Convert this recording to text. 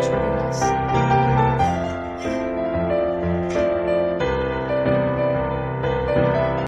Thanks